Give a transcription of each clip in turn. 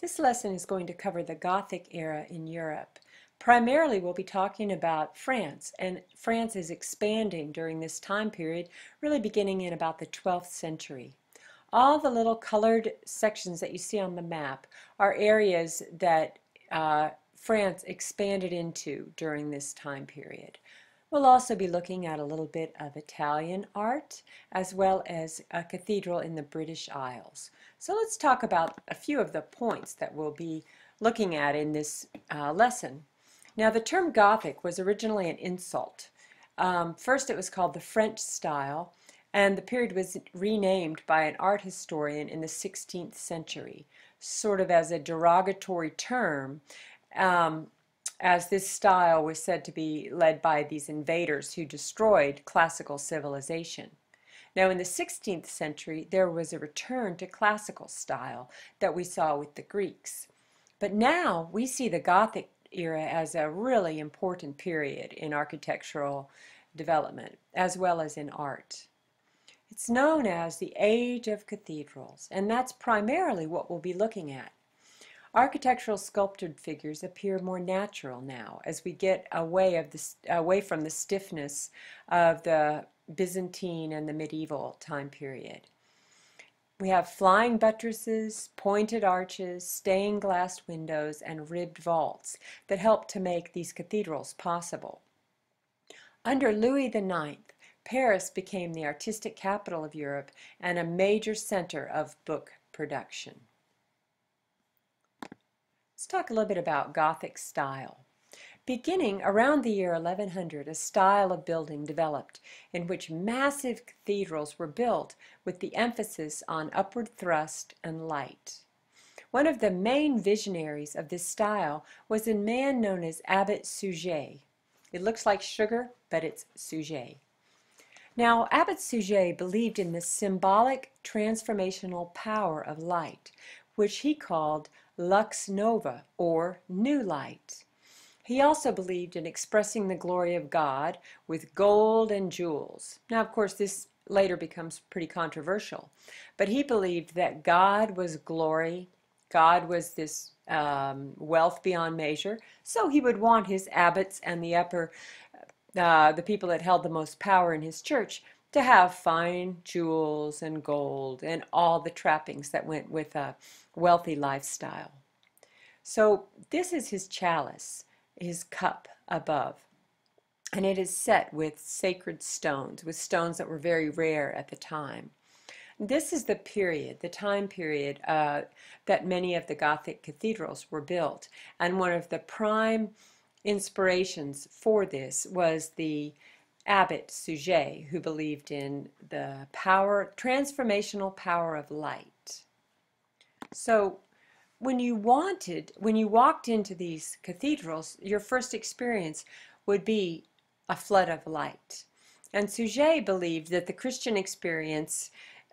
This lesson is going to cover the Gothic era in Europe. Primarily we'll be talking about France, and France is expanding during this time period, really beginning in about the 12th century. All the little colored sections that you see on the map are areas that uh, France expanded into during this time period. We'll also be looking at a little bit of Italian art as well as a cathedral in the British Isles. So let's talk about a few of the points that we'll be looking at in this uh, lesson. Now the term Gothic was originally an insult. Um, first it was called the French style and the period was renamed by an art historian in the 16th century, sort of as a derogatory term um, as this style was said to be led by these invaders who destroyed classical civilization. Now in the 16th century there was a return to classical style that we saw with the Greeks. But now we see the Gothic era as a really important period in architectural development as well as in art. It's known as the Age of Cathedrals and that's primarily what we'll be looking at. Architectural sculptured figures appear more natural now as we get away, of the, away from the stiffness of the Byzantine and the medieval time period. We have flying buttresses, pointed arches, stained glass windows, and ribbed vaults that help to make these cathedrals possible. Under Louis IX, Paris became the artistic capital of Europe and a major center of book production. Talk a little bit about Gothic style. Beginning around the year 1100, a style of building developed in which massive cathedrals were built with the emphasis on upward thrust and light. One of the main visionaries of this style was a man known as Abbot Suger. It looks like sugar, but it's Suger. Now, Abbot Suger believed in the symbolic transformational power of light, which he called lux nova, or new light. He also believed in expressing the glory of God with gold and jewels. Now, of course, this later becomes pretty controversial, but he believed that God was glory, God was this um, wealth beyond measure, so he would want his abbots and the upper, uh, the people that held the most power in his church, to have fine jewels and gold and all the trappings that went with a wealthy lifestyle. So this is his chalice, his cup above. And it is set with sacred stones, with stones that were very rare at the time. This is the period, the time period uh, that many of the Gothic cathedrals were built. And one of the prime inspirations for this was the abbot Suger, who believed in the power, transformational power of light. So when you wanted, when you walked into these cathedrals, your first experience would be a flood of light. And Suger believed that the Christian experience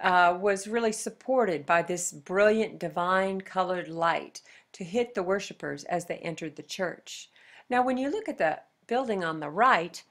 uh, was really supported by this brilliant divine colored light to hit the worshipers as they entered the church. Now when you look at the building on the right,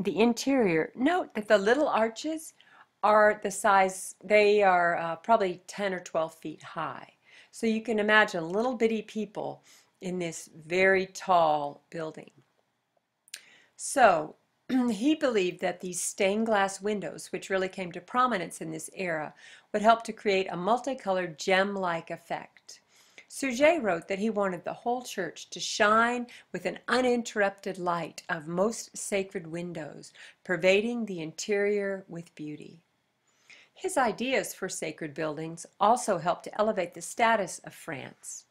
the interior, note that the little arches are the size, they are uh, probably 10 or 12 feet high. So you can imagine little bitty people in this very tall building. So he believed that these stained glass windows, which really came to prominence in this era, would help to create a multicolored gem-like effect. Suger wrote that he wanted the whole church to shine with an uninterrupted light of most sacred windows, pervading the interior with beauty. His ideas for sacred buildings also helped to elevate the status of France.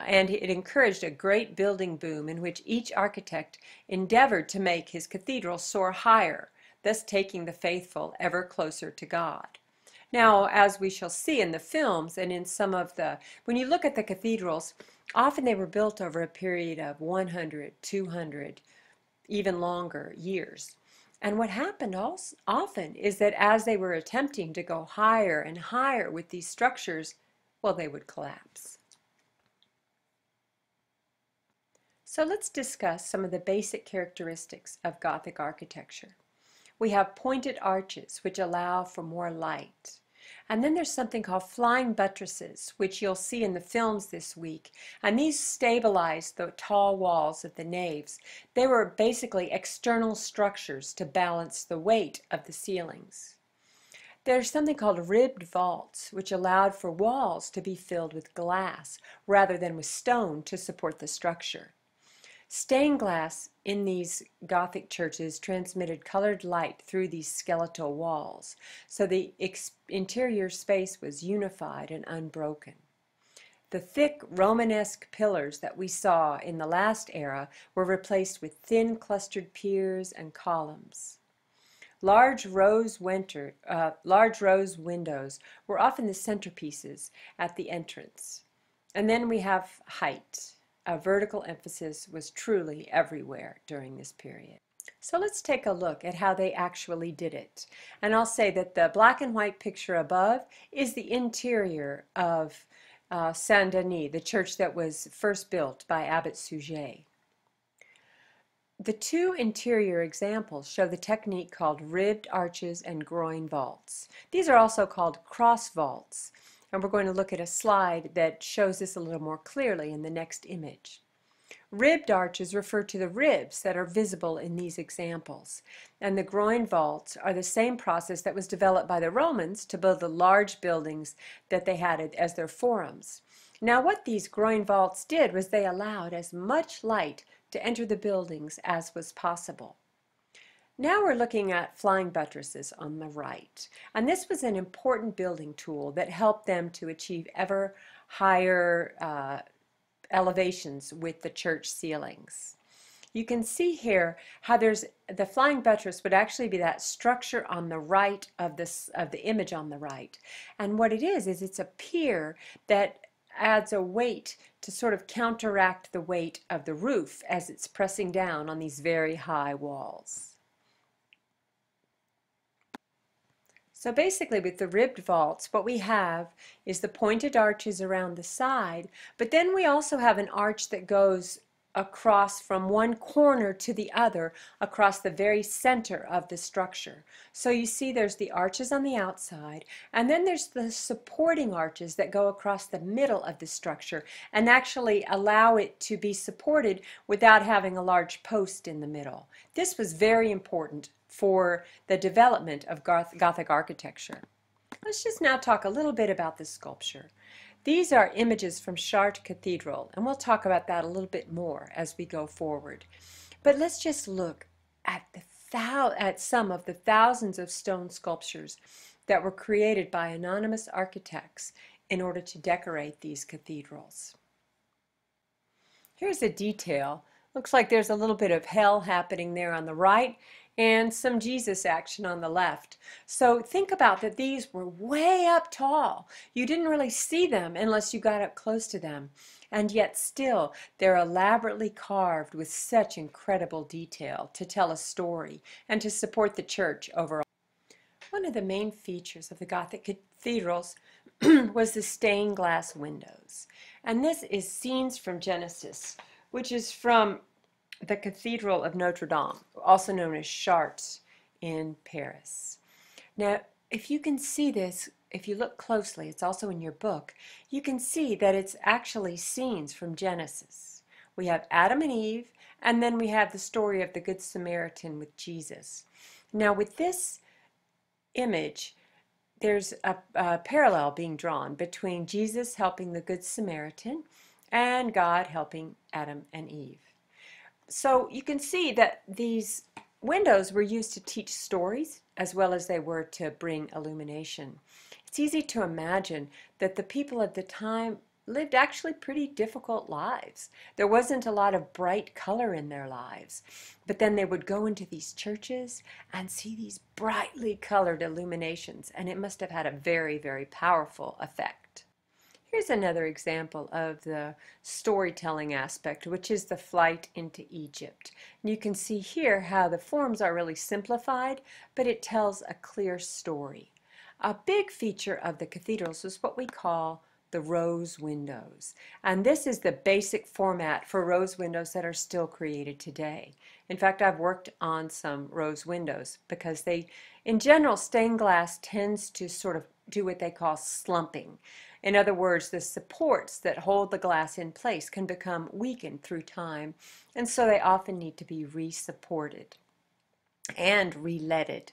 And it encouraged a great building boom in which each architect endeavored to make his cathedral soar higher, thus taking the faithful ever closer to God. Now, as we shall see in the films and in some of the, when you look at the cathedrals, often they were built over a period of 100, 200, even longer years. And what happened also, often is that as they were attempting to go higher and higher with these structures, well, they would collapse. So let's discuss some of the basic characteristics of Gothic architecture. We have pointed arches which allow for more light. And then there's something called flying buttresses, which you'll see in the films this week. And these stabilize the tall walls of the naves. They were basically external structures to balance the weight of the ceilings. There's something called ribbed vaults, which allowed for walls to be filled with glass rather than with stone to support the structure. Stained glass in these Gothic churches transmitted colored light through these skeletal walls, so the interior space was unified and unbroken. The thick Romanesque pillars that we saw in the last era were replaced with thin clustered piers and columns. Large rose, winter, uh, large rose windows were often the centerpieces at the entrance. And then we have height. A vertical emphasis was truly everywhere during this period. So let's take a look at how they actually did it. And I'll say that the black and white picture above is the interior of uh, Saint Denis, the church that was first built by Abbot Suger. The two interior examples show the technique called ribbed arches and groin vaults. These are also called cross vaults, and we're going to look at a slide that shows this a little more clearly in the next image. Ribbed arches refer to the ribs that are visible in these examples, and the groin vaults are the same process that was developed by the Romans to build the large buildings that they had as their forums. Now what these groin vaults did was they allowed as much light to enter the buildings as was possible. Now we're looking at flying buttresses on the right. And this was an important building tool that helped them to achieve ever higher uh, elevations with the church ceilings. You can see here how there's the flying buttress would actually be that structure on the right of this of the image on the right. And what it is is it's a pier that adds a weight to sort of counteract the weight of the roof as it's pressing down on these very high walls. So basically with the ribbed vaults, what we have is the pointed arches around the side, but then we also have an arch that goes across from one corner to the other across the very center of the structure. So you see there's the arches on the outside and then there's the supporting arches that go across the middle of the structure and actually allow it to be supported without having a large post in the middle. This was very important for the development of Gothic architecture. Let's just now talk a little bit about the sculpture. These are images from Chartres Cathedral, and we'll talk about that a little bit more as we go forward. But let's just look at, the at some of the thousands of stone sculptures that were created by anonymous architects in order to decorate these cathedrals. Here's a detail. Looks like there's a little bit of hell happening there on the right, and some Jesus action on the left. So think about that these were way up tall. You didn't really see them unless you got up close to them. And yet still, they're elaborately carved with such incredible detail to tell a story and to support the church overall. One of the main features of the Gothic cathedrals was the stained glass windows. And this is Scenes from Genesis, which is from the Cathedral of Notre Dame, also known as Chartres in Paris. Now, if you can see this, if you look closely, it's also in your book, you can see that it's actually scenes from Genesis. We have Adam and Eve, and then we have the story of the Good Samaritan with Jesus. Now, with this image, there's a, a parallel being drawn between Jesus helping the Good Samaritan and God helping Adam and Eve so you can see that these windows were used to teach stories as well as they were to bring illumination. It's easy to imagine that the people at the time lived actually pretty difficult lives. There wasn't a lot of bright color in their lives. But then they would go into these churches and see these brightly colored illuminations, and it must have had a very, very powerful effect. Here's another example of the storytelling aspect, which is the flight into Egypt. You can see here how the forms are really simplified, but it tells a clear story. A big feature of the cathedrals is what we call the rose windows. And this is the basic format for rose windows that are still created today. In fact, I've worked on some rose windows because they, in general, stained glass tends to sort of do what they call slumping. In other words, the supports that hold the glass in place can become weakened through time, and so they often need to be re-supported and re-leaded.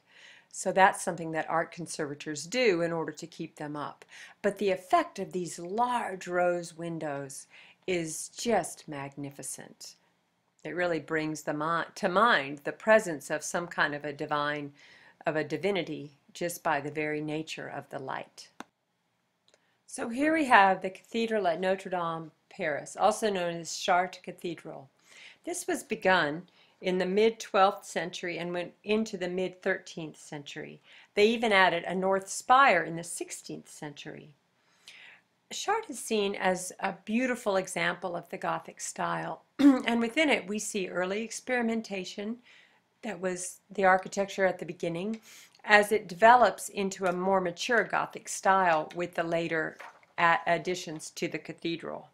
So that's something that art conservators do in order to keep them up. But the effect of these large rose windows is just magnificent. It really brings the to mind the presence of some kind of a divine, of a divinity, just by the very nature of the light. So here we have the cathedral at Notre Dame, Paris, also known as Chartres Cathedral. This was begun in the mid 12th century and went into the mid 13th century. They even added a north spire in the 16th century. Chartres is seen as a beautiful example of the Gothic style, and within it we see early experimentation that was the architecture at the beginning as it develops into a more mature Gothic style with the later additions to the cathedral.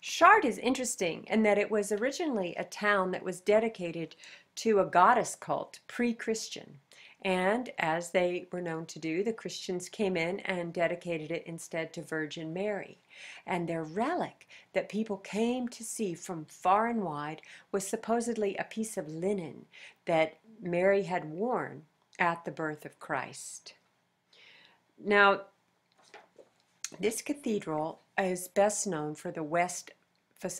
Chartres is interesting in that it was originally a town that was dedicated to a goddess cult, pre-Christian. And as they were known to do, the Christians came in and dedicated it instead to Virgin Mary. And their relic that people came to see from far and wide was supposedly a piece of linen that Mary had worn at the birth of Christ. Now, this cathedral is best known for the west,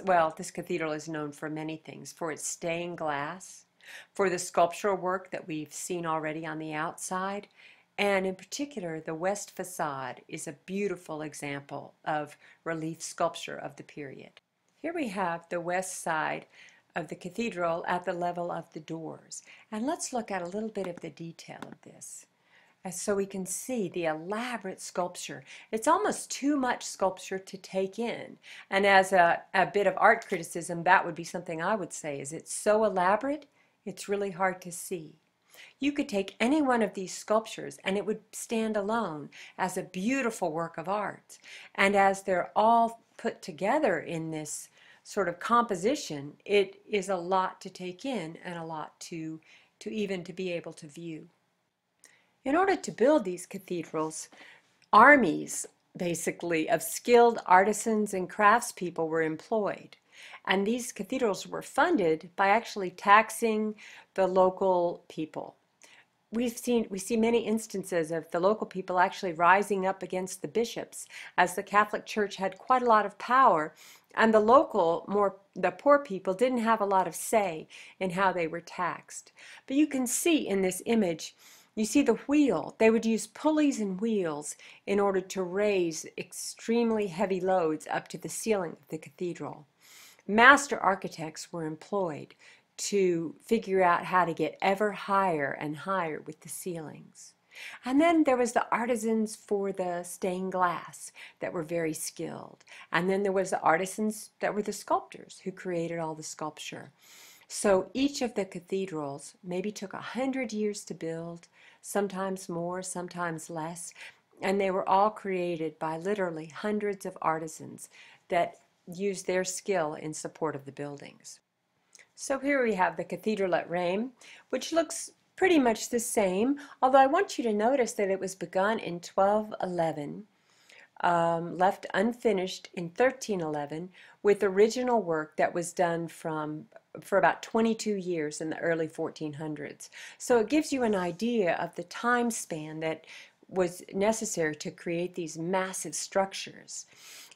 well, this cathedral is known for many things, for its stained glass, for the sculptural work that we've seen already on the outside, and in particular, the west facade is a beautiful example of relief sculpture of the period. Here we have the west side of the cathedral at the level of the doors. And let's look at a little bit of the detail of this uh, so we can see the elaborate sculpture. It's almost too much sculpture to take in. And as a, a bit of art criticism, that would be something I would say, is it's so elaborate, it's really hard to see. You could take any one of these sculptures and it would stand alone as a beautiful work of art. And as they're all put together in this sort of composition, it is a lot to take in and a lot to, to even to be able to view. In order to build these cathedrals, armies basically of skilled artisans and craftspeople were employed. And these cathedrals were funded by actually taxing the local people. We've seen, we see many instances of the local people actually rising up against the bishops as the Catholic Church had quite a lot of power and the local, more the poor people didn't have a lot of say in how they were taxed. But you can see in this image you see the wheel. They would use pulleys and wheels in order to raise extremely heavy loads up to the ceiling of the cathedral. Master architects were employed to figure out how to get ever higher and higher with the ceilings. And then there was the artisans for the stained glass that were very skilled. And then there was the artisans that were the sculptors who created all the sculpture. So each of the cathedrals maybe took a hundred years to build, sometimes more, sometimes less, and they were all created by literally hundreds of artisans that used their skill in support of the buildings. So here we have the cathedral at Rheims, which looks pretty much the same, although I want you to notice that it was begun in 1211 um, left unfinished in 1311 with original work that was done from for about 22 years in the early 1400s. So it gives you an idea of the time span that was necessary to create these massive structures.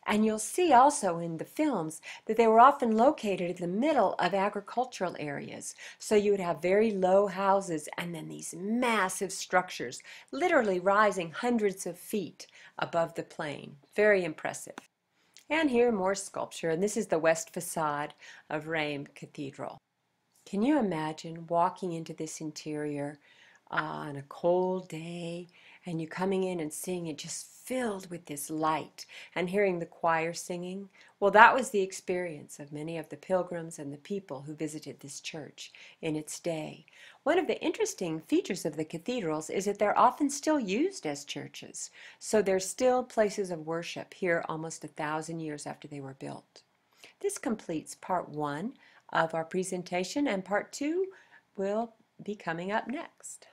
And you'll see also in the films that they were often located in the middle of agricultural areas. So you would have very low houses and then these massive structures, literally rising hundreds of feet above the plain. Very impressive. And here more sculpture, and this is the west facade of Rheims Cathedral. Can you imagine walking into this interior uh, on a cold day and you coming in and seeing it just filled with this light and hearing the choir singing. Well, that was the experience of many of the pilgrims and the people who visited this church in its day. One of the interesting features of the cathedrals is that they're often still used as churches. So they're still places of worship here almost a thousand years after they were built. This completes part one of our presentation and part two will be coming up next.